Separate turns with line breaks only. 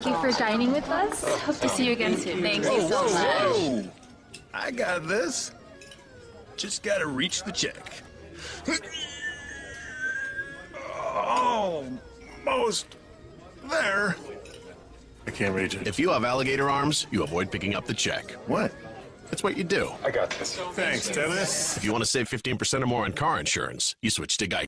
Thank you for dining with us. Hope to see you again soon.
Thank you so much.
Whoa! I got this. Just gotta reach the check. Almost there.
I can't reach it.
If you have alligator arms, you avoid picking up the check.
What?
That's what you do.
I got this. Thanks, Dennis.
If you want to save 15% or more on car insurance, you switch to Geico.